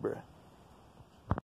Bruh.